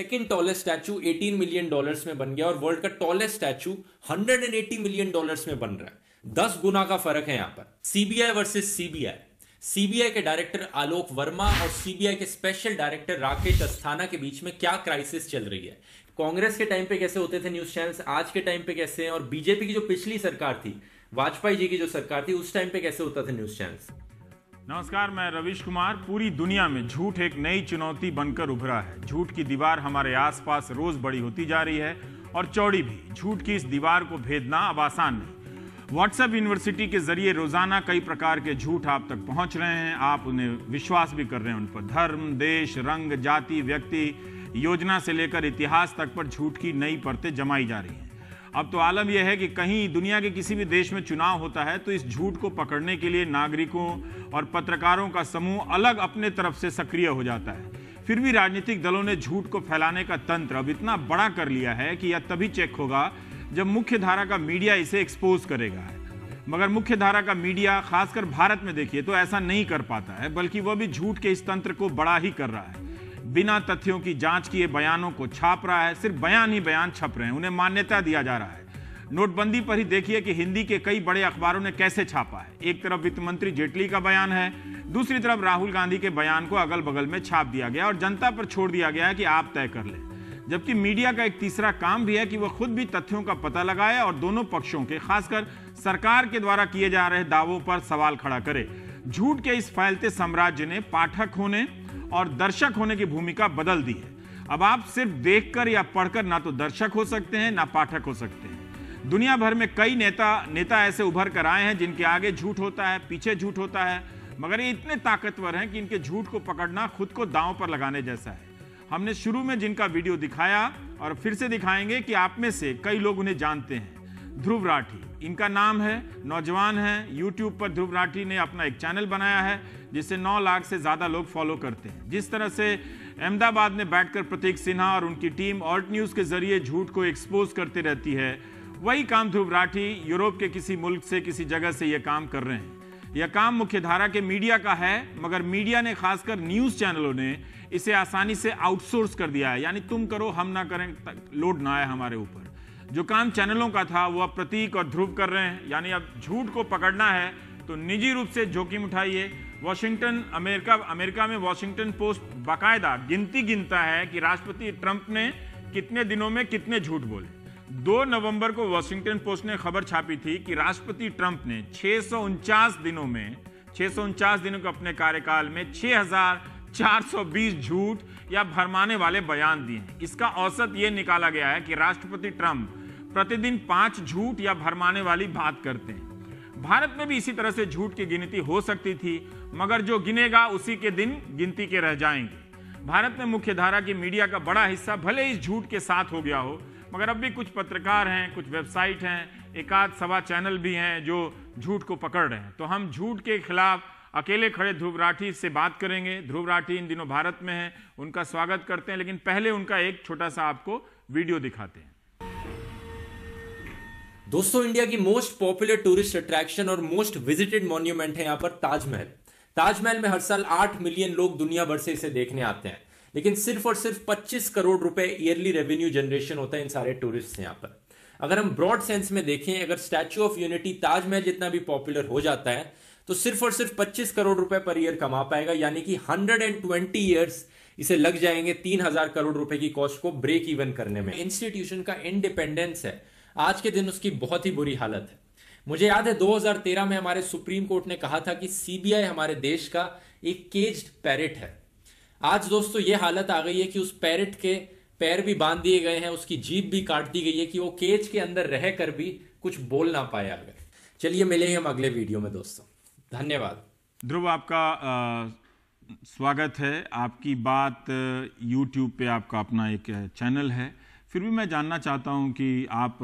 Second tallest statue 18 million dollars में बन गया और वर्ल्ड का टॉलेस्ट स्टैचू 180 मिलियन डॉलर्स में बन रहा है। दस गुना का फ़र्क है यहाँ पर। सीबीआई वर्सेस सीबीआई सीबीआई के डायरेक्टर आलोक वर्मा और सीबीआई के स्पेशल डायरेक्टर राकेश अस्थाना के बीच में क्या क्राइसिस चल रही है? कांग्रेस के टाइम पे कैसे होते थे न्यूज़ चैनल्स आज के टाइम पे कैसे हैं? और बीजेपी की जो पिछली सरकार थी, वाजपेयी जी की जो सरकार थी, उस टाइम पे कैसे होता था न्यूज़ चैनल्स नमस्कार, मैं रविश कुमार। पूरी दुनिया में झूठ एक नई चुनौती बनकर उभरा है। झूठ की दीवार हमारे आसपास रोज बड़ी होती जा रही है और चौड़ी भी। झूठ की इस दीवार को भेदना अब आसान नहीं। व्हाट्सएप यूनिवर्सिटी के ज़रिए रोज़ाना कई प्रकार के झूठ आप तक पहुँच रहे हैं। आप उन्हें विश्वास भी कर रहे हैं उन पर। धर्म, देश, रंग, जाति, व्यक्ति, योजना से लेकर इतिहास तक पर झूठ की नई परतें जमाई जा रही हैं। अब तो आलम यह है कि कहीं दुनिया के किसी भी देश में चुनाव होता है तो इस झूठ को पकड़ने के लिए नागरिकों और पत्रकारों का समूह अलग अपने तरफ़ से सक्रिय हो जाता है। फिर भी राजनीतिक दलों ने झूठ को फैलाने का तंत्र अब इतना बड़ा कर लिया है कि यह तभी चेक होगा जब मुख्य धारा का मीडिया इसे एक्सपोज करेगा। मगर मुख्य धारा का मीडिया, खासकर भारत में देखिए तो ऐसा नहीं कर पाता है, बल्कि वह भी झूठ के इस तंत्र को बड़ा ही कर रहा है। बिना तथ्यों की जाँच किए बयानों को छाप रहा है, सिर्फ़ बयान ही बयान छप रहे हैं, उन्हें मान्यता दिया जा रहा है। नोटबंदी पर ही देखिए कि हिंदी के कई बड़े अखबारों ने कैसे छापा है। एक तरफ़ वित्त मंत्री जेटली का बयान है, दूसरी तरफ़ राहुल गांधी के बयान को अगल बगल में छाप दिया गया और जनता पर छोड़ दिया गया है कि आप तय कर लें। जबकि मीडिया का एक तीसरा काम भी है कि वह खुद भी तथ्यों का पता लगाए और दोनों पक्षों के, खासकर सरकार के द्वारा किए जा रहे दावों पर सवाल खड़ा करे। झूठ के इस फैलते साम्राज्य ने पाठक होने और दर्शक होने की भूमिका बदल दी है। अब आप सिर्फ़ देखकर या पढ़कर ना तो दर्शक हो सकते हैं, ना पाठक हो सकते हैं। दुनिया भर में कई नेता नेता ऐसे उभर कर आए हैं जिनके आगे झूठ होता है, पीछे झूठ होता है, मगर ये इतने ताकतवर हैं कि इनके झूठ को पकड़ना खुद को दांव पर लगाने जैसा है। हमने शुरू में जिनका वीडियो दिखाया और फिर से दिखाएँगे कि आप में से कई लोग उन्हें जानते हैं। ध्रुव राठी। इनका नाम है, नौजवान है यूट्यूब पर ध्रुव राठी ने अपना एक चैनल बनाया है, जिसे 9 लाख से ज़्यादा लोग फॉलो करते हैं। जिस तरह से अहमदाबाद में बैठकर प्रतीक सिन्हा और उनकी टीम ऑल्ट न्यूज़ के ज़रिए झूठ को एक्सपोज करती रहती है, वही काम ध्रुव राठी यूरोप के किसी मुल्क से किसी जगह से यह काम कर रहे हैं। यह काम मुख्यधारा के मीडिया का है, मगर मीडिया ने खासकर न्यूज़ चैनलों ने इसे आसानी से आउटसोर्स कर दिया है। यानी तुम करो, हम ना करें लोड ना आए हमारे ऊपर। जो काम चैनलों का था, वो अब प्रतीक और ध्रुव कर रहे हैं। यानी अब झूठ को पकड़ना है तो निजी रूप से जोखिम उठाइए। वॉशिंगटन, अमेरिका अमेरिका में वॉशिंगटन पोस्ट बाकायदा गिनती गिनता है कि राष्ट्रपति ट्रंप ने कितने दिनों में कितने झूठ बोले। दो नवंबर को वॉशिंगटन पोस्ट ने खबर छापी थी कि राष्ट्रपति ट्रंप ने छह दिनों में, छह सौ उनचास दिनों के अपने कार्यकाल में 420 झूठ या भरमाने वाले बयान दिए इसका औसत यह निकाला गया है कि राष्ट्रपति ट्रंप प्रतिदिन पाँच झूठ या भरमाने वाली बात करते हैं। भारत में भी इसी तरह से झूठ की गिनती हो सकती थी, मगर जो गिनेगा, उसी के दिन गिनती के रह जाएँगे। भारत में मुख्य धारा की मीडिया का बड़ा हिस्सा भले इस झूठ के साथ हो गया हो, मगर अब भी कुछ पत्रकार हैं, कुछ वेबसाइट हैं, एक आध सवा चैनल भी हैं जो झूठ को पकड़ रहे हैं। तो हम झूठ के खिलाफ अकेले खड़े ध्रुव राठी से बात करेंगे। ध्रुव राठी इन दिनों भारत में हैं, उनका स्वागत करते हैं, लेकिन पहले उनका एक छोटा सा आपको वीडियो दिखाते हैं। दोस्तों इंडिया की मोस्ट पॉपुलर टूरिस्ट अट्रैक्शन और मोस्ट विजिटेड मॉन्यूमेंट है यहाँ पर ताजमहल। ताजमहल में हर साल आठ मिलियन लोग दुनिया भर से इसे देखने आते हैं। लेकिन सिर्फ़ और सिर्फ़ 25 करोड़ रुपए ईयरली रेवेन्यू जनरेशन होता है इन सारे टूरिस्ट से यहाँ पर। अगर हम ब्रॉड सेंस में देखें, अगर स्टैच्यू ऑफ़ यूनिटी ताजमहल जितना भी पॉपुलर हो जाता है तो सिर्फ़ और सिर्फ़ 25 करोड़ रुपए पर ईयर कमा पाएगा, यानी कि 120 ईयर्स इसे लग जाएँगे तीन हज़ार करोड़ रुपए की कॉस्ट को ब्रेक इवन करने में। इंस्टीट्यूशन का इंडिपेंडेंस है। आज के दिन उसकी बहुत ही बुरी हालत है। मुझे याद है 2013 में हमारे सुप्रीम कोर्ट ने कहा था कि सीबीआई हमारे देश का एक केज्ड पैरेट है। आज दोस्तों ये हालत आ गई है कि उस पैरट के पैर भी बाँध दिए गए हैं उसकी जीप भी काट दी गई है कि वो केज के अंदर रह कर भी कुछ बोल ना पाए अगर चलिए मिलेंगे हम अगले वीडियो में दोस्तों। धन्यवाद। ध्रुव आपका आ, स्वागत है। आपकी बात यूट्यूब पे आपका अपना एक चैनल है। फिर भी मैं जानना चाहता हूँ कि आप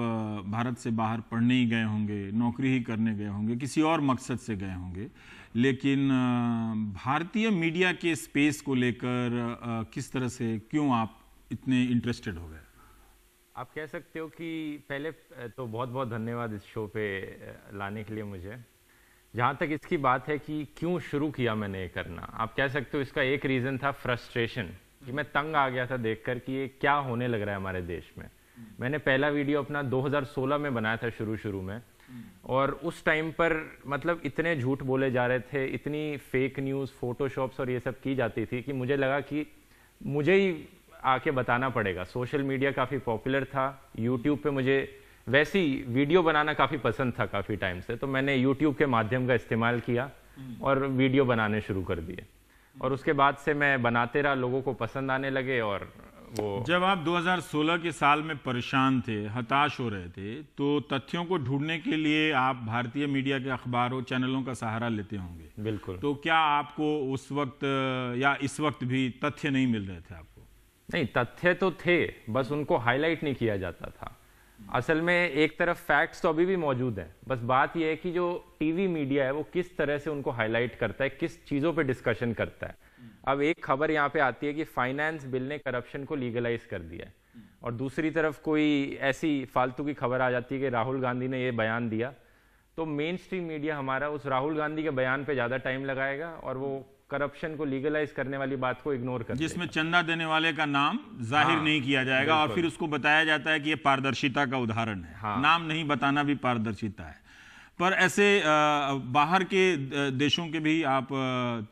भारत से बाहर पढ़ने ही गए होंगे, नौकरी ही करने गए होंगे, किसी और मकसद से गए होंगे, लेकिन भारतीय मीडिया के स्पेस को लेकर किस तरह से, क्यों आप इतने इंटरेस्टेड हो गए? आप कह सकते हो कि पहले तो बहुत बहुत धन्यवाद इस शो पे लाने के लिए मुझे। जहाँ तक इसकी बात है कि क्यों शुरू किया मैंने ये करना। आप कह सकते हो इसका एक रीज़न था फ्रस्ट्रेशन कि मैं तंग आ गया था देखकर कि ये क्या होने लग रहा है हमारे देश में। मैंने पहला वीडियो अपना 2016 में बनाया था शुरू शुरू में। और उस टाइम पर मतलब इतने झूठ बोले जा रहे थे इतनी फेक न्यूज़ फोटोशॉप्स और ये सब की जाती थी कि मुझे लगा कि मुझे ही आके बताना पड़ेगा। सोशल मीडिया काफ़ी पॉपुलर था यूट्यूब पे मुझे वैसी वीडियो बनाना काफ़ी पसंद था काफ़ी टाइम से। तो मैंने यूट्यूब के माध्यम का इस्तेमाल किया और वीडियो बनाने शुरू कर दिए। और उसके बाद से मैं बनाते रहा लोगों को पसंद आने लगे और वो जब आप 2016 के साल में परेशान थे हताश हो रहे थे तो तथ्यों को ढूँढने के लिए आप भारतीय मीडिया के अखबारों चैनलों का सहारा लेते होंगे। बिल्कुल। तो क्या आपको उस वक्त या इस वक्त भी तथ्य नहीं मिल रहे थे आपको? नहीं तथ्य तो थे बस उनको हाईलाइट नहीं किया जाता था। असल में एक तरफ़ फैक्ट्स तो अभी भी मौजूद हैं। बस बात यह है कि जो टीवी मीडिया है, वो किस तरह से उनको हाईलाइट करता है, किस चीज़ों पे डिस्कशन करता है। अब एक खबर यहाँ पे आती है कि फाइनेंस बिल ने करप्शन को लीगलाइज कर दिया है। और दूसरी तरफ़ कोई ऐसी फालतू की खबर आ जाती है कि राहुल गांधी ने ये बयान दिया। तो मेन स्ट्रीम मीडिया हमारा उस राहुल गांधी के बयान पे ज़्यादा टाइम लगाएगा और वो करप्शन को लीगलाइज करने वाली बात को इग्नोर कर जिसमें चंदा देने वाले का नाम ज़ाहिर हाँ, नहीं किया जाएगा और फिर उसको बताया जाता है कि यह पारदर्शिता का उदाहरण है। हाँ, नाम नहीं बताना भी पारदर्शिता है। पर ऐसे बाहर के देशों के भी आप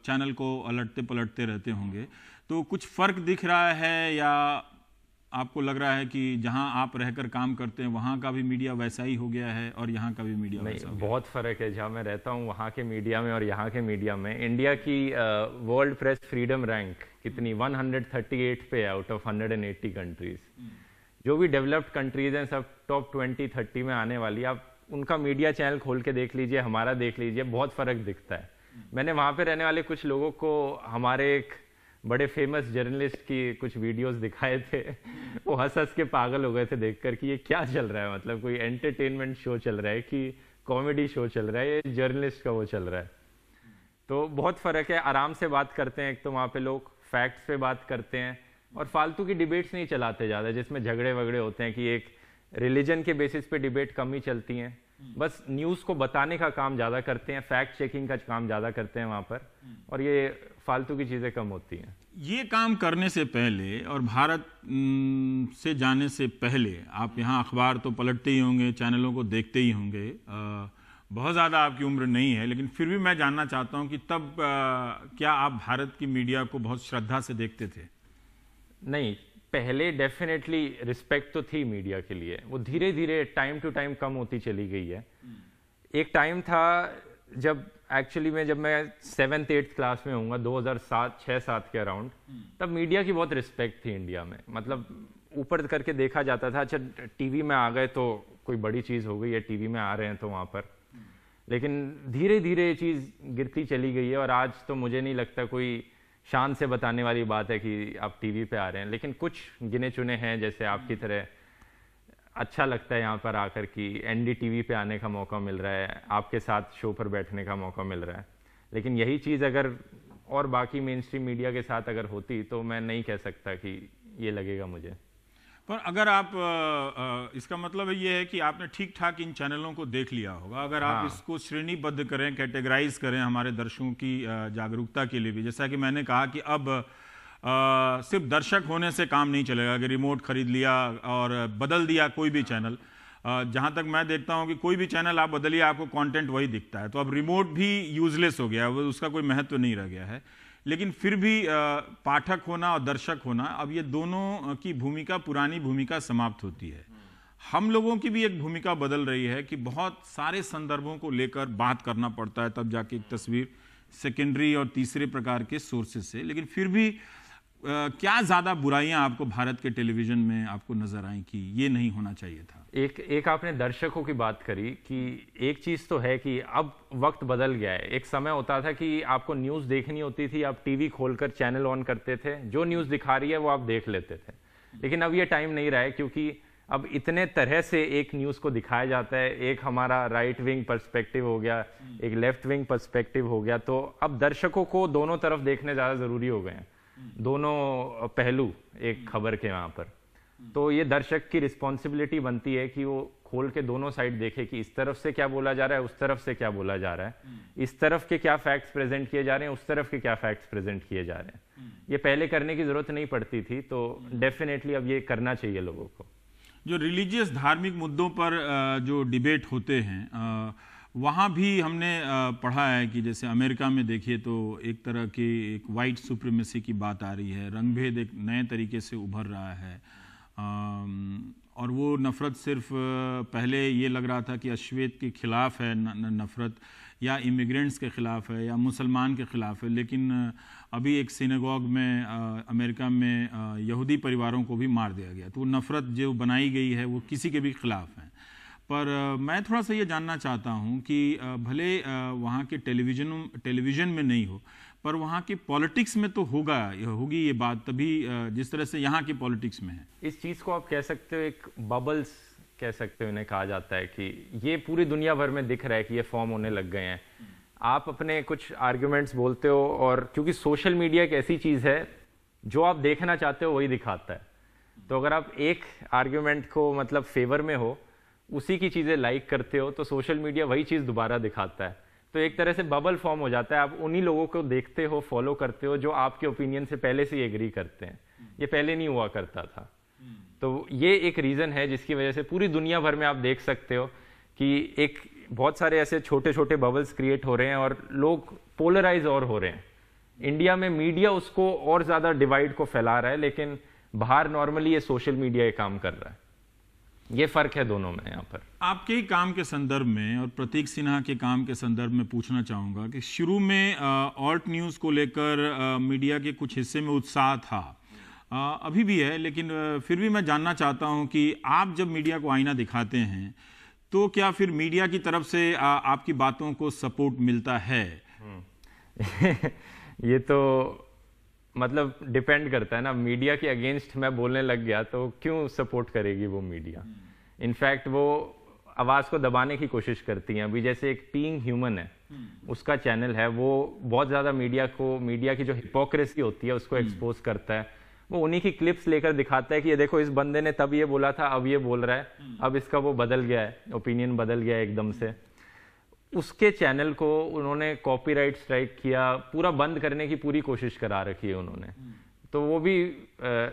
चैनल को अलटते पलटते रहते होंगे। तो कुछ फ़र्क दिख रहा है या आपको लग रहा है कि जहाँ आप रहकर काम करते हैं वहाँ का भी मीडिया वैसा ही हो गया है और यहाँ का भी मीडिया नहीं वैसा बहुत फ़र्क है। जहाँ मैं रहता हूँ वहाँ के मीडिया में और यहाँ के मीडिया में इंडिया की वर्ल्ड प्रेस फ्रीडम रैंक कितनी? 138 पे है आउट ऑफ़ 180 कंट्रीज़ जो भी डेवलप्ड कंट्रीज़ हैं सब टॉप 20 30 में आने वाली आप उनका मीडिया चैनल खोल के देख लीजिए हमारा देख लीजिए बहुत फ़र्क दिखता है। मैंने वहाँ पे रहने वाले कुछ लोगों को हमारे एक बड़े फ़ेमस जर्नलिस्ट की कुछ वीडियोस दिखाए थे। वो हंस हंस के पागल हो गए थे देखकर कि ये क्या चल रहा है? मतलब कोई एंटरटेनमेंट शो चल रहा है कि कॉमेडी शो चल रहा है? ये जर्नलिस्ट का वो चल रहा है। तो बहुत फ़र्क है। आराम से बात करते हैं। एक तो वहाँ पे लोग फैक्ट्स पे बात करते हैं और फालतू की डिबेट्स नहीं चलाते ज़्यादा, जिसमें झगड़े वगड़े होते हैं कि एक रिलीजन के बेसिस पे डिबेट कम ही चलती हैं। बस न्यूज़ को बताने का काम ज़्यादा करते हैं। फैक्ट चेकिंग का काम ज़्यादा करते हैं वहाँ पर। और ये फालतू की चीज़ें कम होती हैं। ये काम करने से पहले और भारत से जाने से पहले आप यहाँ अखबार तो पलटते ही होंगे चैनलों को देखते ही होंगे बहुत ज़्यादा आपकी उम्र नहीं है लेकिन फिर भी मैं जानना चाहता हूँ कि तब आ, क्या आप भारत की मीडिया को बहुत श्रद्धा से देखते थे? नहीं पहले डेफिनेटली रिस्पेक्ट तो थी मीडिया के लिए। वो धीरे धीरे टाइम टू टाइम कम होती चली गई है। एक टाइम था जब एक्चुअली में जब मैं सेवन्थ एट्थ क्लास में हूँ 2007 छः सात के अराउंड तब मीडिया की बहुत रिस्पेक्ट थी इंडिया में। मतलब ऊपर करके देखा जाता था अच्छा टीवी में आ गए तो कोई बड़ी चीज़ हो गई है टीवी में आ रहे हैं तो वहाँ पर। लेकिन धीरे धीरे ये चीज़ गिरती चली गई है और आज तो मुझे नहीं लगता कोई शान से बताने वाली बात है कि आप टीवी पे आ रहे हैं। लेकिन कुछ गिने चुने हैं जैसे आपकी तरह अच्छा लगता है यहाँ पर आकर कि एन डी पे आने का मौका मिल रहा है आपके साथ शो पर बैठने का मौका मिल रहा है। लेकिन यही चीज़ अगर और बाकी मेन स्ट्रीम मीडिया के साथ अगर होती तो मैं नहीं कह सकता कि ये लगेगा मुझे। पर अगर आप आ, इसका मतलब ये है कि आपने ठीक ठाक इन चैनलों को देख लिया होगा। अगर हाँ। आप इसको श्रेणीबद्ध करें कैटेगराइज करें हमारे दर्शकों की जागरूकता के लिए भी। जैसा कि मैंने कहा कि अब सिर्फ़ दर्शक होने से काम नहीं चलेगा अगर रिमोट खरीद लिया और बदल दिया कोई भी चैनल जहाँ तक मैं देखता हूँ कि कोई भी चैनल आप बदलिए, आपको कंटेंट वही दिखता है। तो अब रिमोट भी यूजलेस हो गया उसका कोई महत्व तो नहीं रह गया है। लेकिन फिर भी पाठक होना और दर्शक होना, अब ये दोनों की भूमिका, पुरानी भूमिका समाप्त होती है। हम लोगों की भी एक भूमिका बदल रही है कि बहुत सारे संदर्भों को लेकर बात करना पड़ता है, तब जाके एक तस्वीर सेकेंडरी और तीसरे प्रकार के सोर्सेज से। लेकिन फिर भी क्या ज़्यादा बुराइयाँ आपको भारत के टेलीविज़न में आपको नज़र आई कि ये नहीं होना चाहिए था? एक एक आपने दर्शकों की बात करी कि एक चीज़ तो है कि अब वक्त बदल गया है। एक समय होता था कि आपको न्यूज़ देखनी होती थी, आप टीवी खोलकर चैनल ऑन करते थे, जो न्यूज़ दिखा रही है वो आप देख लेते थे। लेकिन अब ये टाइम नहीं रहा है क्योंकि अब इतने तरह से एक न्यूज़ को दिखाया जाता है। एक हमारा राइट विंग पर्सपेक्टिव हो गया, एक लेफ़्ट विंग पर्सपेक्टिव हो गया तो अब दर्शकों को दोनों तरफ़ देखने ज़्यादा ज़रूरी हो गए हैं। दोनों पहलू एक खबर के वहाँ पर। तो ये दर्शक की रिस्पॉन्सिबिलिटी बनती है कि वो खोल के दोनों साइड देखे कि इस तरफ़ से क्या बोला जा रहा है उस तरफ़ से क्या बोला जा रहा है। इस तरफ़ के क्या फैक्ट्स प्रेजेंट किए जा रहे हैं उस तरफ़ के क्या फैक्ट्स प्रेजेंट किए जा रहे हैं। ये पहले करने की ज़रूरत नहीं पड़ती थी तो डेफिनेटली अब ये करना चाहिए लोगों को। जो रिलीजियस धार्मिक मुद्दों पर जो डिबेट होते हैं वहाँ भी हमने पढ़ा है कि जैसे अमेरिका में देखिए तो एक तरह की एक वाइट सुप्रीमेसी की बात आ रही है, रंगभेद एक नए तरीके से उभर रहा है। और वो नफ़रत सिर्फ़ पहले ये लग रहा था कि अश्वेत के ख़िलाफ़ है नफ़रत, या इमिग्रेंट्स के ख़िलाफ़ है, या मुसलमान के ख़िलाफ़ है, लेकिन अभी एक सिनेगॉग में अमेरिका में यहूदी परिवारों को भी मार दिया गया। तो वो नफ़रत जो बनाई गई है, वो किसी के भी ख़िलाफ़ है। पर मैं थोड़ा सा ये जानना चाहता हूँ कि भले वहाँ के टेलीविज़न टेलीविज़न में नहीं हो, पर वहाँ की पॉलिटिक्स में तो होगा, होगी ये बात तभी जिस तरह से यहाँ की पॉलिटिक्स में है। इस चीज़ को आप कह सकते हो, एक बबल्स कह सकते हो इन्हें कहा जाता है कि ये पूरी दुनिया भर में दिख रहा है कि ये फॉर्म होने लग गए हैं। आप अपने कुछ आर्ग्यूमेंट्स बोलते हो और क्योंकि सोशल मीडिया एक ऐसी चीज़ है, जो आप देखना चाहते हो वही दिखाता है। तो अगर आप एक आर्ग्यूमेंट को मतलब फेवर में हो उसी की चीज़ें लाइक करते हो तो सोशल मीडिया वही चीज़ दोबारा दिखाता है। तो एक तरह से बबल फॉर्म हो जाता है आप उन्हीं लोगों को देखते हो फॉलो करते हो जो आपके ओपिनियन से पहले से ही एग्री करते हैं। ये पहले नहीं हुआ करता था। तो ये एक रीज़न है जिसकी वजह से पूरी दुनिया भर में आप देख सकते हो कि एक बहुत सारे ऐसे छोटे छोटे बबल्स क्रिएट हो रहे हैं और लोग पोलराइज और हो रहे हैं। इंडिया में मीडिया उसको और ज़्यादा डिवाइड को फैला रहा है लेकिन बाहर नॉर्मली ये सोशल मीडिया ये काम कर रहा है। ये फ़र्क है दोनों में यहाँ पर। आपके ही काम के संदर्भ में और प्रतीक सिन्हा के काम के संदर्भ में पूछना चाहूँगा कि शुरू में ऑल्ट न्यूज़ को लेकर मीडिया के कुछ हिस्से में उत्साह था। आ, अभी भी है लेकिन फिर भी मैं जानना चाहता हूँ कि आप जब मीडिया को आईना दिखाते हैं तो क्या फिर मीडिया की तरफ़ से आ, आपकी बातों को सपोर्ट मिलता है? हम्म। ये तो मतलब डिपेंड करता है ना। मीडिया के अगेंस्ट मैं बोलने लग गया तो क्यों सपोर्ट करेगी वो मीडिया इनफैक्ट वो आवाज़ को दबाने की कोशिश करती हैं। अभी जैसे एक पीइंग ह्यूमन है उसका चैनल है वो बहुत ज़्यादा मीडिया को मीडिया की जो हिपोक्रेसी होती है उसको एक्सपोज करता है। वो उन्हीं की क्लिप्स लेकर दिखाता है कि ये देखो इस बंदे ने तब ये बोला था अब ये बोल रहा है। अब इसका वो बदल गया है ओपिनियन बदल गया है एकदम से। उसके चैनल को उन्होंने कॉपीराइट स्ट्राइक किया पूरा बंद करने की पूरी कोशिश करा रखी है उन्होंने तो वो भी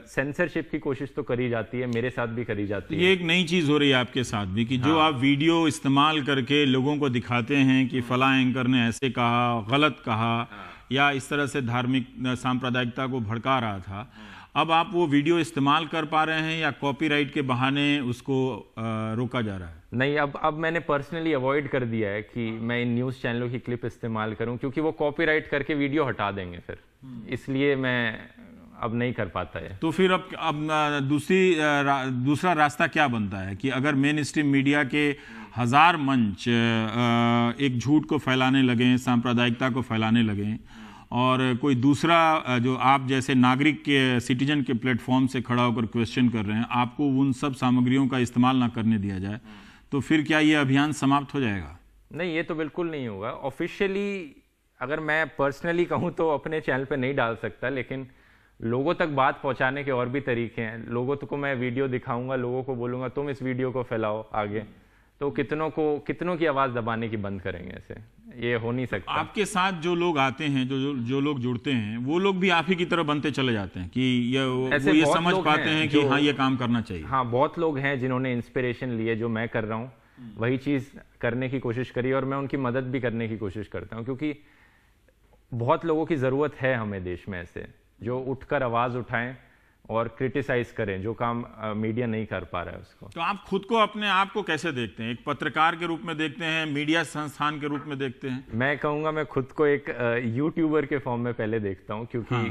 सेंसरशिप की कोशिश तो करी जाती है मेरे साथ भी करी जाती है ये एक नई चीज़ हो रही है आपके साथ भी कि हाँ। जो आप वीडियो इस्तेमाल करके लोगों को दिखाते हैं कि फला एंकर ने ऐसे कहा गलत कहा हाँ। या इस तरह से धार्मिक सांप्रदायिकता को भड़का रहा था हाँ। अब आप वो वीडियो इस्तेमाल कर पा रहे हैं या कॉपीराइट के बहाने उसको आ, रोका जा रहा है? नहीं अब अब मैंने पर्सनली अवॉइड कर दिया है कि मैं इन न्यूज़ चैनलों की क्लिप इस्तेमाल करूँ क्योंकि वो कॉपीराइट करके वीडियो हटा देंगे फिर। हम्म। इसलिए मैं अब नहीं कर पाता है। तो फिर अब अब दूसरी रा, दूसरा रास्ता क्या बनता है कि अगर मेन स्ट्रीम मीडिया के हज़ार मंच एक झूठ को फैलाने लगे सांप्रदायिकता को फैलाने लगे और कोई दूसरा जो आप जैसे नागरिक के, सिटीजन के प्लेटफॉर्म से खड़ा होकर क्वेश्चन कर रहे हैं, आपको उन सब सामग्रियों का इस्तेमाल ना करने दिया जाए तो फिर क्या ये अभियान समाप्त हो जाएगा? नहीं, ये तो बिल्कुल नहीं होगा। ऑफिशियली अगर मैं पर्सनली कहूँ तो अपने चैनल पर नहीं डाल सकता, लेकिन लोगों तक बात पहुँचाने के और भी तरीके हैं। लोगों को मैं वीडियो दिखाऊँगा, लोगों को बोलूँगा, तुम इस वीडियो को फैलाओ आगे। तो कितनों को कितनों की आवाज़ दबाने की बंद करेंगे ऐसे? ये हो नहीं सकता। आपके साथ जो लोग आते हैं जो जो, जो लोग जुड़ते हैं वो लोग भी आप ही की तरह बनते चले जाते हैं कि ये वो ये समझ पाते हैं, हैं कि हाँ ये काम करना चाहिए। हाँ बहुत लोग हैं जिन्होंने इंस्पिरेशन लिए जो मैं कर रहा हूँ। वही चीज़ करने की कोशिश करी और मैं उनकी मदद भी करने की कोशिश करता हूँ क्योंकि बहुत लोगों की ज़रूरत है हमें देश में ऐसे जो उठकर आवाज़ उठाएँ और क्रिटिसाइज करें जो काम मीडिया नहीं कर पा रहा है उसको तो आप खुद को अपने आप को कैसे देखते हैं एक पत्रकार के रूप में देखते हैं मीडिया संस्थान के रूप में देखते हैं मैं कहूँगा मैं खुद को एक यूट्यूबर के फॉर्म में पहले देखता हूँ क्योंकि हाँ।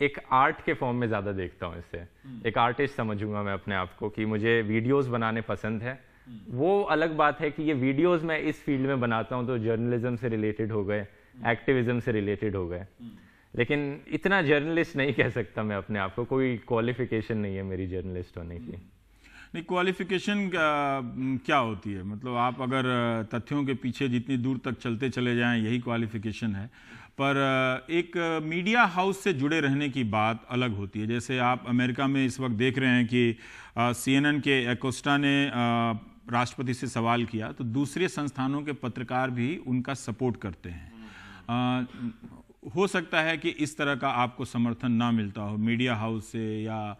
एक आर्ट के फॉर्म में ज़्यादा देखता हूँ इससे हम्म। एक आर्टिस्ट समझूँगा मैं अपने आप को कि मुझे वीडियोस बनाने पसंद है हम्म। वो अलग बात है कि ये वीडियोस मैं इस फ़ील्ड में बनाता हूँ तो जर्नलिज्म से रिलेटेड हो गए एक्टिविज्म हम्म। से रिलेटेड हो गए लेकिन इतना जर्नलिस्ट नहीं कह सकता मैं अपने आप को। कोई क्वालिफिकेशन नहीं है मेरी जर्नलिस्ट होने की। नहीं क्वालिफिकेशन क्या होती है? मतलब आप अगर तथ्यों के पीछे जितनी दूर तक चलते चले जाएँ, यही क्वालिफिकेशन है। पर एक मीडिया हाउस से जुड़े रहने की बात अलग होती है। जैसे आप अमेरिका में इस वक्त देख रहे हैं कि सीएनएन के एकोस्टा ने राष्ट्रपति से सवाल किया तो दूसरे संस्थानों के पत्रकार भी उनका सपोर्ट करते हैं। हो सकता है कि इस तरह का आपको समर्थन ना मिलता हो। मीडिया हाउस से या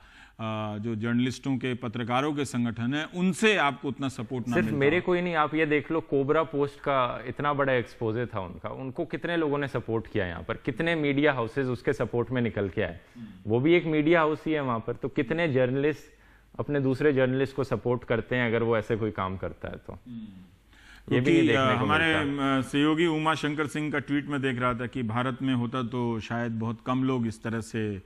जो जर्नलिस्टों के पत्रकारों के संगठन है उनसे आपको उतना सपोर्ट ना सिर्फ़ मेरे कोई नहीं आप ये देख लो कोबरा पोस्ट का इतना बड़ा एक्सपोजर था उनका। उनको कितने लोगों ने सपोर्ट किया यहाँ पर? कितने मीडिया हाउसेज उसके सपोर्ट में निकल के आए? वो भी एक मीडिया हाउस ही है वहाँ पर। तो कितने जर्नलिस्ट अपने दूसरे जर्नलिस्ट को सपोर्ट करते हैं अगर वो ऐसे कोई काम करता है तो? ये भी देखने हमारे सहयोगी उमा शंकर सिंह का ट्वीट में देख रहा था कि भारत में होता तो शायद बहुत कम लोग इस तरह से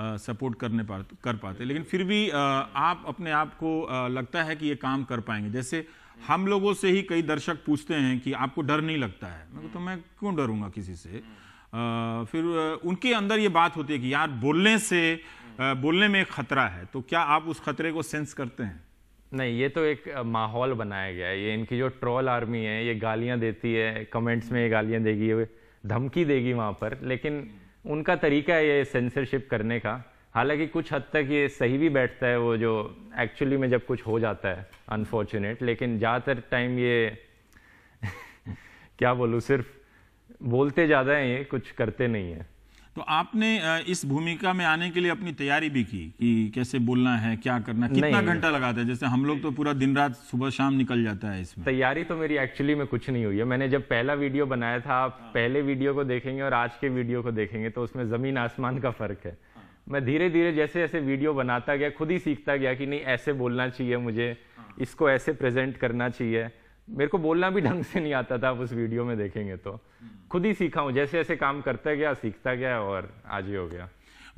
सपोर्ट करने पा कर पाते। लेकिन फिर भी आ, आप अपने आप को लगता है कि ये काम कर पाएँगे। जैसे हम लोगों से ही कई दर्शक पूछते हैं कि आपको डर नहीं लगता है। मैं तो मैं क्यों डरूँगा किसी से? आ, फिर उनके अंदर ये बात होती है कि यार बोलने से बोलने में एक खतरा है। तो क्या आप उस खतरे को सेंस करते हैं? नहीं, ये तो एक माहौल बनाया गया है। ये इनकी जो ट्रोल आर्मी है, ये गालियाँ देती है, कमेंट्स में ये गालियाँ देगी धमकी देगी वहाँ पर। लेकिन उनका तरीका है ये सेंसरशिप करने का। हालाँकि कुछ हद तक ये सही भी बैठता है, वो जो एक्चुअली में जब कुछ हो जाता है अनफॉर्चुनेट लेकिन ज़्यादातर टाइम ये क्या बोलूँ, सिर्फ़ बोलते ज़्यादा हैं ये, कुछ करते नहीं है। तो आपने इस भूमिका में आने के लिए अपनी तैयारी भी की कि कैसे बोलना है क्या करना कितना घंटा लगाता है जैसे हम लोग तो पूरा दिन रात सुबह शाम निकल जाता है इसमें। तैयारी तो मेरी एक्चुअली में कुछ नहीं हुई है। मैंने जब पहला वीडियो बनाया था आप पहले वीडियो को देखेंगे और आज के वीडियो को देखेंगे तो उसमें ज़मीन आसमान का फ़र्क है। मैं धीरे धीरे जैसे जैसे वीडियो बनाता गया खुद ही सीखता गया कि नहीं ऐसे बोलना चाहिए मुझे इसको ऐसे प्रेजेंट करना चाहिए। मेरे को बोलना भी ढंग से नहीं आता था आप उस वीडियो में देखेंगे तो। खुद ही सीखा हूँ जैसे जैसे काम करता गया सीखता गया और आज ही हो गया।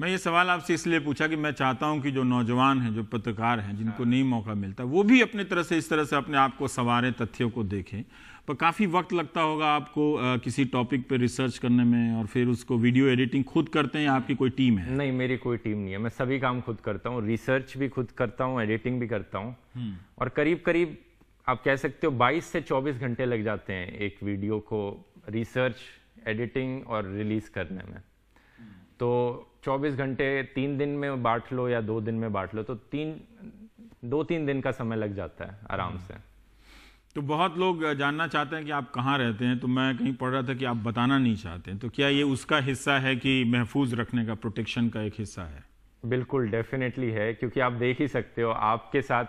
मैं ये सवाल आपसे इसलिए पूछा कि मैं चाहता हूँ कि जो नौजवान हैं जो पत्रकार हैं जिनको नहीं मौका मिलता वो भी अपने तरह से इस तरह से अपने आप को संवारें तथ्यों को देखें। पर काफ़ी वक्त लगता होगा आपको आ, किसी टॉपिक पे रिसर्च करने में और फिर उसको वीडियो एडिटिंग खुद करते हैं आपकी कोई टीम है? नहीं मेरी कोई टीम नहीं है। मैं सभी काम खुद करता हूँ रिसर्च भी खुद करता हूँ एडिटिंग भी करता हूँ। हम्म। और करीब करीब आप कह सकते हो 22 से 24 घंटे लग जाते हैं एक वीडियो को रिसर्च एडिटिंग और रिलीज़ करने में। तो 24 घंटे तीन दिन में बांट लो या दो दिन में बांट लो तो तीन दो तीन दिन का समय लग जाता है आराम से। तो बहुत लोग जानना चाहते हैं कि आप कहाँ रहते हैं तो मैं कहीं पढ़ रहा था कि आप बताना नहीं चाहते तो क्या ये उसका हिस्सा है कि महफूज रखने का प्रोटेक्शन का एक हिस्सा है? बिल्कुल डेफिनेटली है क्योंकि आप देख ही सकते हो आपके साथ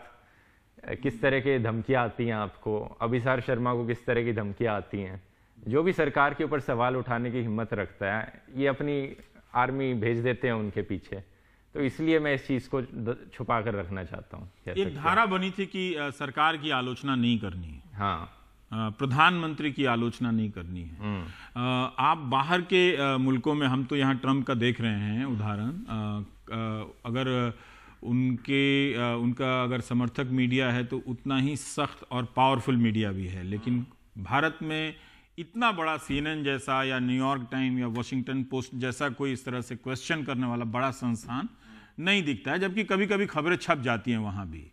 किस तरह की धमकियाँ आती हैं आपको? अभिसार शर्मा को किस तरह की धमकियाँ आती हैं? जो भी सरकार के ऊपर सवाल उठाने की हिम्मत रखता है ये अपनी आर्मी भेज देते हैं उनके पीछे। तो इसलिए मैं इस चीज़ को छुपा कर रखना चाहता हूँ। एक धारा बनी थी कि सरकार की आलोचना नहीं करनी है। हाँ। प्रधानमंत्री की आलोचना नहीं करनी है। हम्म। आप बाहर के मुल्कों में हम तो यहाँ ट्रंप का देख रहे हैं उदाहरण। अगर उनके उनका अगर समर्थक मीडिया है तो उतना ही सख्त और पावरफुल मीडिया भी है। लेकिन भारत में इतना बड़ा सीएनएन जैसा या न्यूयॉर्क टाइम या वॉशिंगटन पोस्ट जैसा कोई इस तरह से क्वेश्चन करने वाला बड़ा संस्थान नहीं दिखता है जबकि कभी कभी खबरें छप जाती हैं वहाँ भी।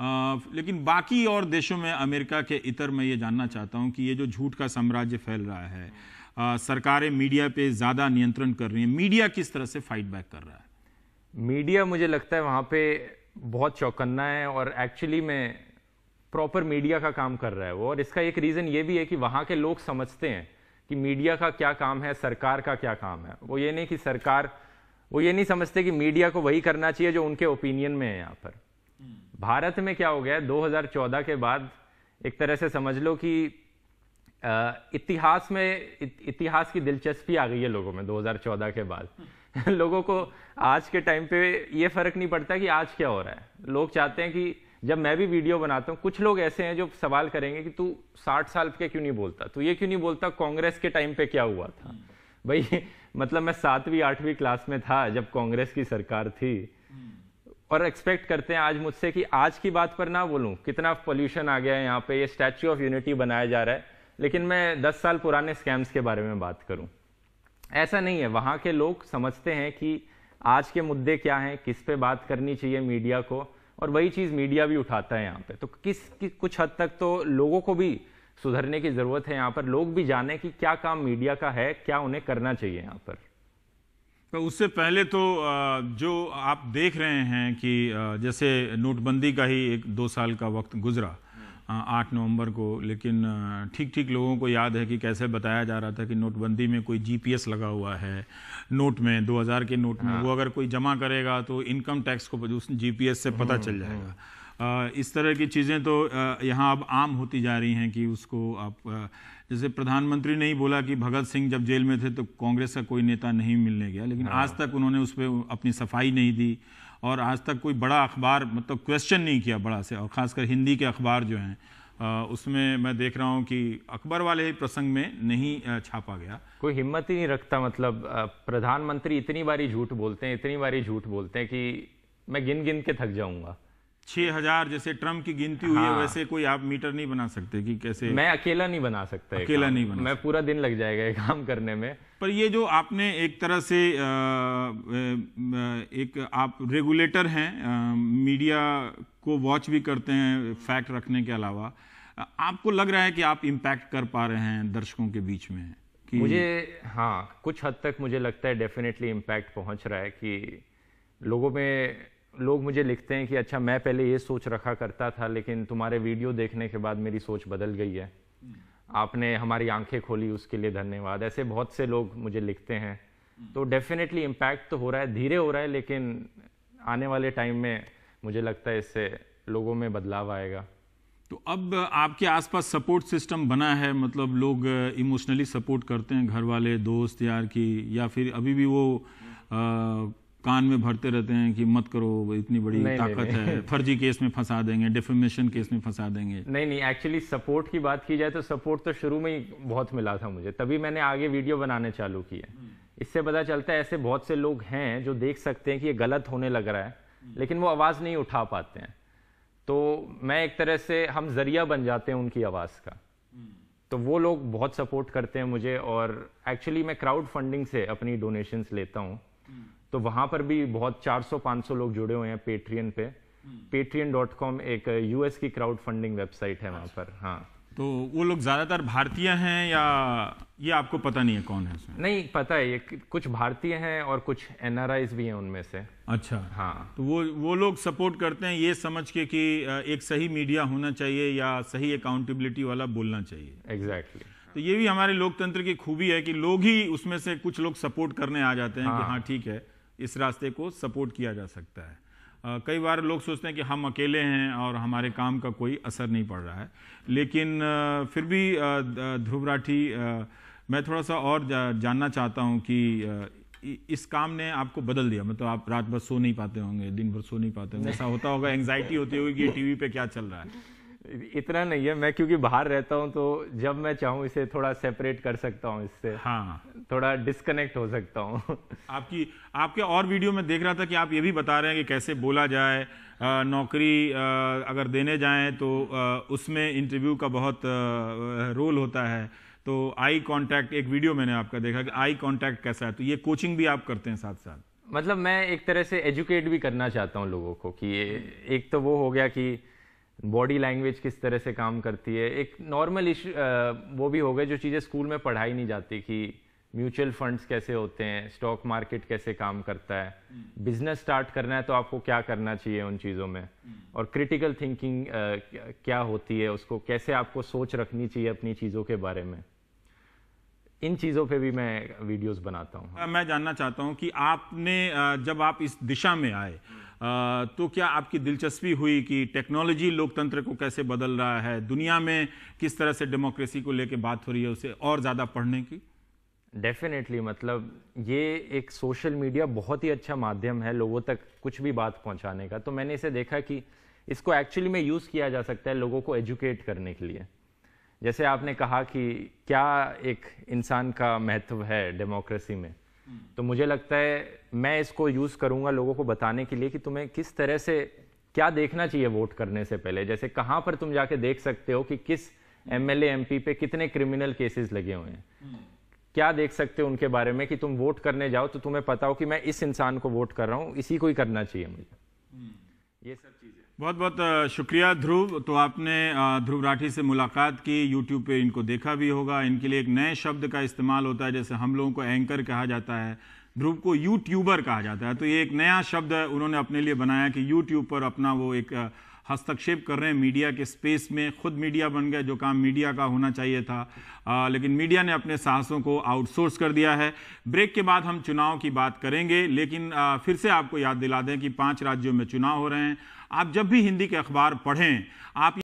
आ, लेकिन बाकी और देशों में अमेरिका के इतर मैं ये जानना चाहता हूँ कि ये जो झूठ का साम्राज्य फैल रहा है आ, सरकारें मीडिया पे ज़्यादा नियंत्रण कर रही हैं। मीडिया किस तरह से फाइट बैक कर रहा है? मीडिया मुझे लगता है वहाँ पे बहुत चौकन्ना है और एक्चुअली में प्रॉपर मीडिया का काम कर रहा है वो। और इसका एक रीज़न ये भी है कि वहाँ के लोग समझते हैं कि मीडिया का क्या काम है सरकार का क्या काम है। वो ये नहीं कि सरकार वो ये नहीं समझते कि मीडिया को वही करना चाहिए जो उनके ओपिनियन में है यहाँ पर। भारत में क्या हो गया 2014 के बाद एक तरह से समझ लो कि इतिहास में इतिहास की दिलचस्पी आ गई है लोगों में 2014 के बाद। लोगों को आज के टाइम पे ये फ़र्क नहीं पड़ता कि आज क्या हो रहा है। लोग चाहते हैं कि जब मैं भी वीडियो बनाता हूँ कुछ लोग ऐसे हैं जो सवाल करेंगे कि तू साठ साल के क्यों नहीं बोलता? तू ये क्यों नहीं बोलता कांग्रेस के टाइम पे क्या हुआ था? भाई मतलब मैं सातवीं आठवीं क्लास में था जब कांग्रेस की सरकार थी। और एक्सपेक्ट करते हैं आज मुझसे कि आज की बात पर ना बोलूँ। कितना पॉल्यूशन आ गया है यहाँ पे ये स्टैच्यू ऑफ़ यूनिटी बनाया जा रहा है। लेकिन मैं दस साल पुराने स्कैम्स के बारे में बात करूँ। ऐसा नहीं है वहाँ के लोग समझते हैं कि आज के मुद्दे क्या हैं किस पे बात करनी चाहिए मीडिया को और वही चीज़ मीडिया भी उठाता है यहाँ पे। तो किस कि, कुछ हद तक तो लोगों को भी सुधरने की ज़रूरत है यहाँ पर। लोग भी जाने कि क्या काम मीडिया का है क्या उन्हें करना चाहिए यहाँ पर। तो उससे पहले तो जो आप देख रहे हैं कि जैसे नोटबंदी का ही एक दो साल का वक्त गुजरा आठ नवंबर को। लेकिन ठीक ठीक लोगों को याद है कि कैसे बताया जा रहा था कि नोटबंदी में कोई जीपीएस लगा हुआ है नोट में 2000 के नोट में। हाँ। वो अगर कोई जमा करेगा तो इनकम टैक्स को उस जीपीएस से पता चल जाएगा। इस तरह की चीज़ें तो यहाँ अब आम होती जा रही हैं कि उसको आप जैसे प्रधानमंत्री ने ही बोला कि भगत सिंह जब जेल में थे तो कांग्रेस का कोई नेता नहीं मिलने गया। लेकिन हाँ। आज तक उन्होंने उस पर अपनी सफ़ाई नहीं दी। और आज तक कोई बड़ा अखबार मतलब क्वेश्चन नहीं किया बड़ा से, और ख़ासकर हिंदी के अखबार जो हैं उसमें मैं देख रहा हूँ कि अकबर वाले प्रसंग में नहीं छापा गया। कोई हिम्मत ही नहीं रखता मतलब प्रधानमंत्री इतनी बारी झूठ बोलते हैं, इतनी बारी झूठ बोलते हैं कि मैं गिन गिन के थक जाऊँगा। छह हज़ार जैसे ट्रंप की गिनती हुई हाँ। है। वैसे कोई आप मीटर नहीं बना सकते कि कैसे मैं अकेला नहीं बना सकता अकेला नहीं बना मैं पूरा दिन लग जाएगा ये काम करने में। पर ये जो आपने एक तरह से एक आप रेगुलेटर हैं मीडिया को वॉच भी करते हैं फैक्ट रखने के अलावा आपको लग रहा है कि आप इम्पैक्ट कर पा रहे हैं दर्शकों के बीच में कि मुझे हाँ कुछ हद तक मुझे लगता है डेफिनेटली इम्पैक्ट पहुँच रहा है कि लोगों में लोग मुझे लिखते हैं कि अच्छा मैं पहले ये सोच रखा करता था लेकिन तुम्हारे वीडियो देखने के बाद मेरी सोच बदल गई है। आपने हमारी आँखें खोली उसके लिए धन्यवाद। ऐसे बहुत से लोग मुझे लिखते हैं। तो डेफिनेटली इम्पैक्ट तो हो रहा है धीरे हो रहा है लेकिन आने वाले टाइम में मुझे लगता है इससे लोगों में बदलाव आएगा। तो अब आपके आसपास सपोर्ट सिस्टम बना है मतलब लोग इमोशनली सपोर्ट करते हैं घर वाले दोस्त यार की या फिर अभी भी वो आ, कान में भरते रहते हैं कि मत करो इतनी बड़ी नहीं, ताकत नहीं, नहीं। है। फर्जी केस में फंसा देंगे डिफेमेशन केस में फंसा देंगे। नहीं नहीं एक्चुअली सपोर्ट की बात की जाए तो सपोर्ट तो शुरू में ही बहुत मिला था मुझे। तभी मैंने आगे वीडियो बनाने चालू किया इससे पता चलता है ऐसे बहुत से लोग हैं जो देख सकते हैं कि ये गलत होने लग रहा है लेकिन वो आवाज़ नहीं उठा पाते हैं। तो मैं एक तरह से हम ज़रिया बन जाते हैं उनकी आवाज़ का। तो वो लोग बहुत सपोर्ट करते हैं मुझे और एक्चुअली मैं क्राउड फंडिंग से अपनी डोनेशंस लेता हूँ। तो वहाँ पर भी बहुत 400-500 लोग जुड़े हुए हैं पेट्रियन पे। पेट्रियन डॉट कॉम एक यूएस की क्राउड फंडिंग वेबसाइट है वहाँ पर हाँ। तो वो लोग ज़्यादातर भारतीय हैं या ये आपको पता नहीं है कौन है उसमें? नहीं पता है ये कुछ भारतीय हैं और कुछ एनआरआईज भी हैं उनमें से। अच्छा। हाँ। तो वो वो लोग सपोर्ट करते हैं ये समझ के कि एक सही मीडिया होना चाहिए या सही अकाउंटेबिलिटी वाला बोलना चाहिए। Exactly exactly. तो ये भी हमारे लोकतंत्र की खूबी है कि लोग ही उसमें से कुछ लोग सपोर्ट करने आ जाते हैं हाँ। कि हाँ ठीक है। इस रास्ते को सपोर्ट किया जा सकता है। कई बार लोग सोचते हैं कि हम अकेले हैं और हमारे काम का कोई असर नहीं पड़ रहा है। लेकिन फिर भी ध्रुव राठी मैं थोड़ा सा और जा, जानना चाहता हूँ कि इस काम ने आपको बदल दिया। मतलब आप रात भर सो नहीं पाते होंगे दिन भर सो नहीं पाते होंगे। ऐसा होता होगा एंग्जाइटी होती होगी कि टीवी पे क्या चल रहा है। इतना नहीं है मैं क्योंकि बाहर रहता हूँ तो जब मैं चाहूँ इसे थोड़ा सेपरेट कर सकता हूँ इससे। हाँ। थोड़ा डिस्कनेक्ट हो सकता हूँ। आपकी आपके और वीडियो में देख रहा था कि आप ये भी बता रहे हैं कि कैसे बोला जाए आ, नौकरी आ, अगर देने जाएँ तो आ, उसमें इंटरव्यू का बहुत रोल होता है। तो आई कांटेक्ट एक वीडियो मैंने आपका देखा कि आई कांटेक्ट कैसा है। तो ये कोचिंग भी आप करते हैं साथ साथ? मतलब मैं एक तरह से एजुकेट भी करना चाहता हूँ लोगों को कि एक तो वो हो गया कि बॉडी लैंग्वेज किस तरह से काम करती है एक नॉर्मल इशू वो भी हो गए जो चीज़ें स्कूल में पढ़ाई नहीं जाती कि म्यूचुअल फंड्स कैसे होते हैं स्टॉक मार्केट कैसे काम करता है। बिज़नेस स्टार्ट करना है तो आपको क्या करना चाहिए उन चीज़ों में? और क्रिटिकल थिंकिंग क्या होती है उसको कैसे आपको सोच रखनी चाहिए अपनी चीज़ों के बारे में? इन चीज़ों पे भी मैं वीडियोस बनाता हूँ। मैं जानना चाहता हूँ कि आपने जब आप इस दिशा में आए तो क्या आपकी दिलचस्पी हुई कि टेक्नोलॉजी लोकतंत्र को कैसे बदल रहा है? दुनिया में किस तरह से डेमोक्रेसी को लेकर बात हो रही है, उसे और ज़्यादा पढ़ने की? डेफिनेटली मतलब ये एक सोशल मीडिया बहुत ही अच्छा माध्यम है लोगों तक कुछ भी बात पहुँचाने का। तो मैंने इसे देखा कि इसको एक्चुअली में यूज़ किया जा सकता है लोगों को एजुकेट करने के लिए। जैसे आपने कहा कि क्या एक इंसान का महत्व है डेमोक्रेसी में? तो मुझे लगता है मैं इसको यूज़ करूँगा लोगों को बताने के लिए कि तुम्हें किस तरह से, क्या देखना चाहिए वोट करने से पहले? जैसे कहाँ पर तुम जाके देख सकते हो कि किस एमएलए एमपी पे कितने क्रिमिनल केसेस लगे हुए हैं? क्या देख सकते हो उनके बारे में कि तुम वोट करने जाओ तो तुम्हें पता हो कि मैं इस इंसान को वोट कर रहा हूँ, इसी को ही करना चाहिए मुझे। ये सब बहुत बहुत शुक्रिया ध्रुव। तो आपने ध्रुव राठी से मुलाकात की यूट्यूब पे इनको देखा भी होगा। इनके लिए एक नए शब्द का इस्तेमाल होता है जैसे हम लोगों को एंकर कहा जाता है ध्रुव को यूट्यूबर कहा जाता है। तो ये एक नया शब्द उन्होंने अपने लिए बनाया कि यूट्यूब पर अपना वो एक हस्तक्षेप कर रहे हैं। मीडिया के स्पेस में खुद मीडिया बन गए जो काम मीडिया का होना चाहिए था। आ, लेकिन मीडिया ने अपने साहसों को आउटसोर्स कर दिया है। ब्रेक के बाद हम चुनाव की बात करेंगे लेकिन आ, फिर से आपको याद दिला दें कि पाँच राज्यों में चुनाव हो रहे हैं। आप जब भी हिंदी के अखबार पढ़ें आप